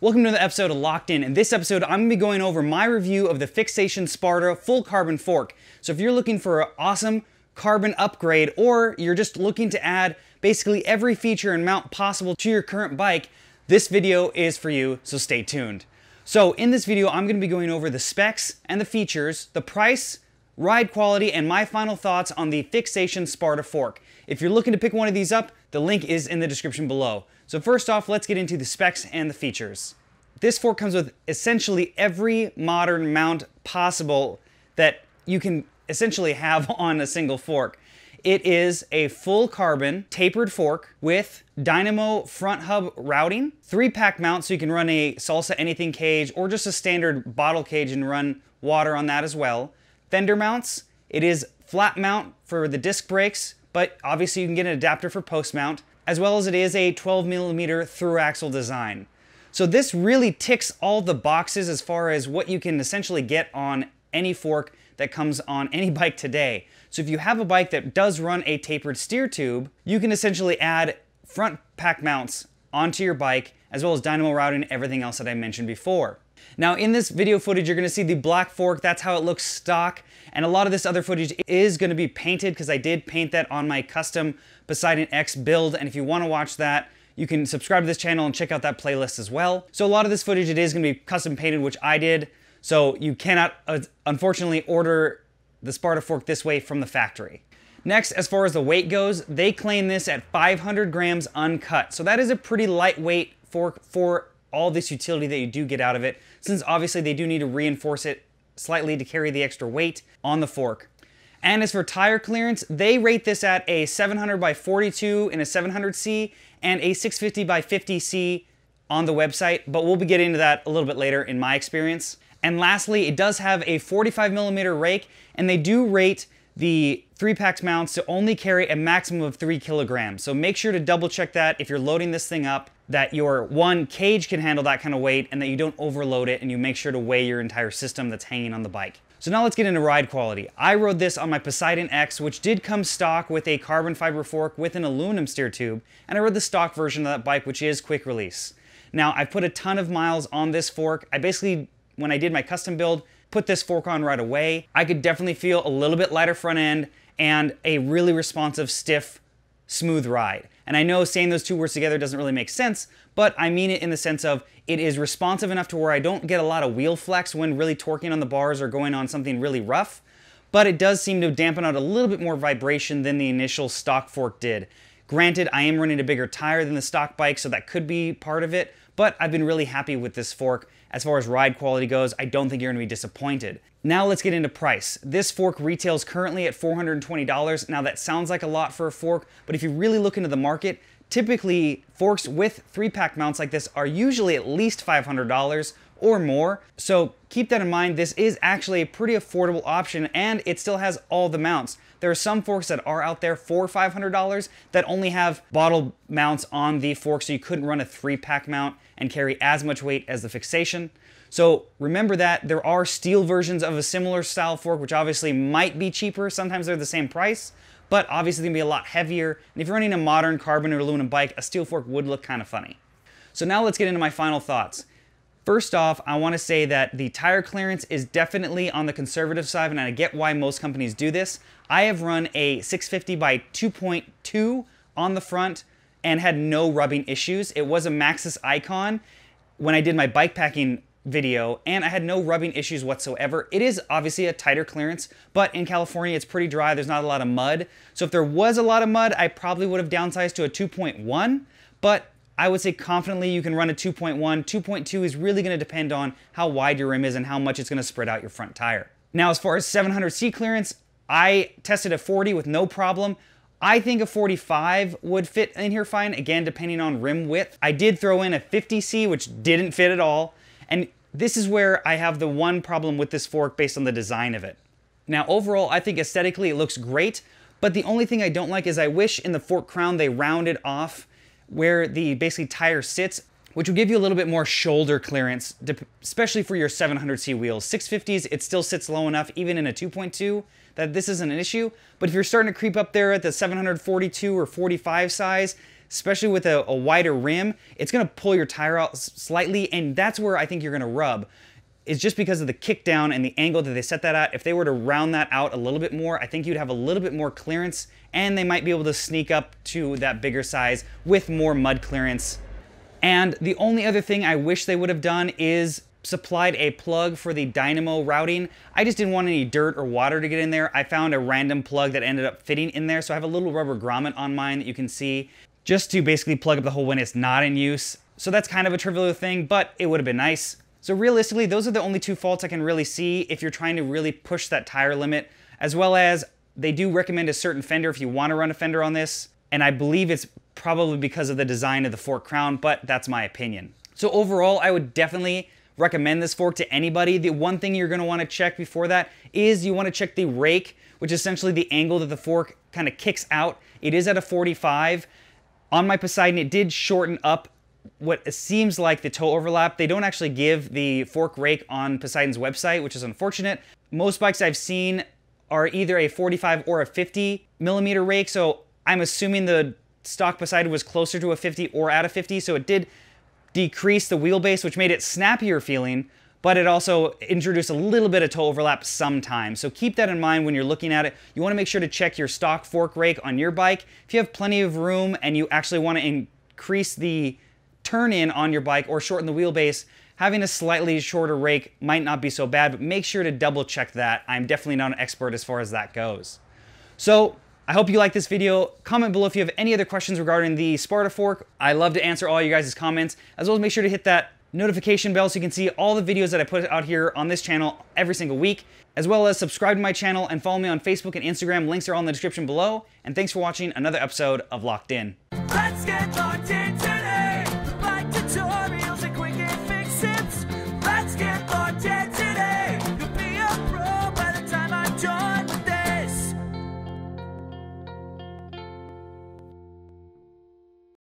Welcome to the episode of Locked In. In this episode, I'm going to be going over my review of the Fyxation Sparta full carbon fork. So if you're looking for an awesome carbon upgrade or you're just looking to add basically every feature and mount possible to your current bike, this video is for you, so stay tuned. So in this video, I'm going to be going over the specs and the features, the price, ride quality, and my final thoughts on the Fyxation Sparta fork. If you're looking to pick one of these up, the link is in the description below. So first off, let's get into the specs and the features. This fork comes with essentially every modern mount possible that you can essentially have on a single fork. It is a full carbon tapered fork with Dynamo front hub routing, three pack mount so you can run a Salsa anything cage or just a standard bottle cage and run water on that as well. Fender mounts, it is flat mount for the disc brakes, but obviously you can get an adapter for post mount as well as it is a 12 millimeter through axle design. So this really ticks all the boxes as far as what you can essentially get on any fork that comes on any bike today. So if you have a bike that does run a tapered steer tube, you can essentially add front pack mounts onto your bike as well as dynamo routing everything else that I mentioned before. Now in this video footage, you're gonna see the black fork, that's how it looks stock. And a lot of this other footage is gonna be painted because I did paint that on my custom Poseidon X build. And if you wanna watch that, you can subscribe to this channel and check out that playlist as well. So a lot of this footage, it is gonna be custom painted, which I did. So you cannot, uh, unfortunately, order the Sparta fork this way from the factory. Next, as far as the weight goes, they claim this at 500 grams uncut. So that is a pretty lightweight fork for all this utility that you do get out of it, since obviously they do need to reinforce it slightly to carry the extra weight on the fork. And as for tire clearance, they rate this at a 700 by 42 in a 700C and a 650 by 50C on the website, but we'll be getting into that a little bit later in my experience. And lastly, it does have a 45 millimeter rake, and they do rate the three packs mounts to only carry a maximum of three kilograms. So make sure to double check that if you're loading this thing up, that your one cage can handle that kind of weight and that you don't overload it and you make sure to weigh your entire system that's hanging on the bike. So now let's get into ride quality. I rode this on my Poseidon X, which did come stock with a carbon fiber fork with an aluminum steer tube, and I rode the stock version of that bike, which is quick release. Now, I've put a ton of miles on this fork. I basically, when I did my custom build, put this fork on right away. I could definitely feel a little bit lighter front end and a really responsive, stiff, smooth ride. And I know saying those two words together doesn't really make sense, but I mean it in the sense of it is responsive enough to where I don't get a lot of wheel flex when really torquing on the bars or going on something really rough, but it does seem to dampen out a little bit more vibration than the initial stock fork did. Granted, I am running a bigger tire than the stock bike, so that could be part of it, but I've been really happy with this fork. As far as ride quality goes, I don't think you're gonna be disappointed. Now let's get into price. This fork retails currently at $420. Now that sounds like a lot for a fork, but if you really look into the market, typically forks with three pack mounts like this are usually at least $500 or more. So keep that in mind. This is actually a pretty affordable option and it still has all the mounts. There are some forks that are out there for $500 that only have bottle mounts on the fork so you couldn't run a three pack mount and carry as much weight as the Fyxation. So remember that there are steel versions of a similar style fork, which obviously might be cheaper. Sometimes they're the same price, but obviously gonna be a lot heavier. And if you're running a modern carbon or aluminum bike, a steel fork would look kind of funny. So now let's get into my final thoughts. First off, I wanna say that the tire clearance is definitely on the conservative side, and I get why most companies do this. I have run a 650 by 2.2 on the front and had no rubbing issues. It was a Maxxis Ikon when I did my bike packing video and I had no rubbing issues whatsoever. It is obviously a tighter clearance, but in California it's pretty dry. There's not a lot of mud. So if there was a lot of mud, I probably would have downsized to a 2.1, but I would say confidently you can run a 2.1. 2.2 is really gonna depend on how wide your rim is and how much it's gonna spread out your front tire. Now, as far as 700C clearance, I tested a 40 with no problem. I think a 45 would fit in here fine, again, depending on rim width. I did throw in a 50C, which didn't fit at all. And this is where I have the one problem with this fork based on the design of it. Now, overall, I think aesthetically it looks great, but the only thing I don't like is I wish in the fork crown they rounded off where the basically tire sits, which will give you a little bit more shoulder clearance, especially for your 700C wheels. 650s, it still sits low enough, even in a 2.2, that this isn't an issue. But if you're starting to creep up there at the 742 or 45 size, especially with a, a wider rim, it's gonna pull your tire out slightly, and that's where I think you're gonna rub is just because of the kick down and the angle that they set that at. If they were to round that out a little bit more, I think you'd have a little bit more clearance and they might be able to sneak up to that bigger size with more mud clearance. And the only other thing I wish they would have done is supplied a plug for the dynamo routing. I just didn't want any dirt or water to get in there. I found a random plug that ended up fitting in there. So I have a little rubber grommet on mine that you can see just to basically plug up the hole when it's not in use. So that's kind of a trivial thing, but it would have been nice. So realistically, those are the only two faults I can really see if you're trying to really push that tire limit, as well as they do recommend a certain fender if you want to run a fender on this. And I believe it's probably because of the design of the fork crown, but that's my opinion. So overall, I would definitely recommend this fork to anybody. The one thing you're gonna wanna check before that is you wanna check the rake, which is essentially the angle that the fork kind of kicks out. It is at a 45. On my Poseidon, it did shorten up what seems like the toe overlap. They don't actually give the fork rake on Poseidon's website, which is unfortunate. Most bikes I've seen are either a 45 or a 50 millimeter rake, so I'm assuming the stock Poseidon was closer to a 50 or at a 50, so it did decrease the wheelbase, which made it snappier feeling, but it also introduced a little bit of toe overlap sometimes. So keep that in mind when you're looking at it. You wanna make sure to check your stock fork rake on your bike. If you have plenty of room and you actually wanna increase the turn in on your bike or shorten the wheelbase, having a slightly shorter rake might not be so bad, but make sure to double check that. I'm definitely not an expert as far as that goes. So I hope you like this video. Comment below if you have any other questions regarding the Sparta fork. I love to answer all you guys' comments, as well as make sure to hit that notification bell so you can see all the videos that I put out here on this channel every single week, as well as subscribe to my channel and follow me on Facebook and Instagram. Links are all in the description below. And thanks for watching another episode of Locked In.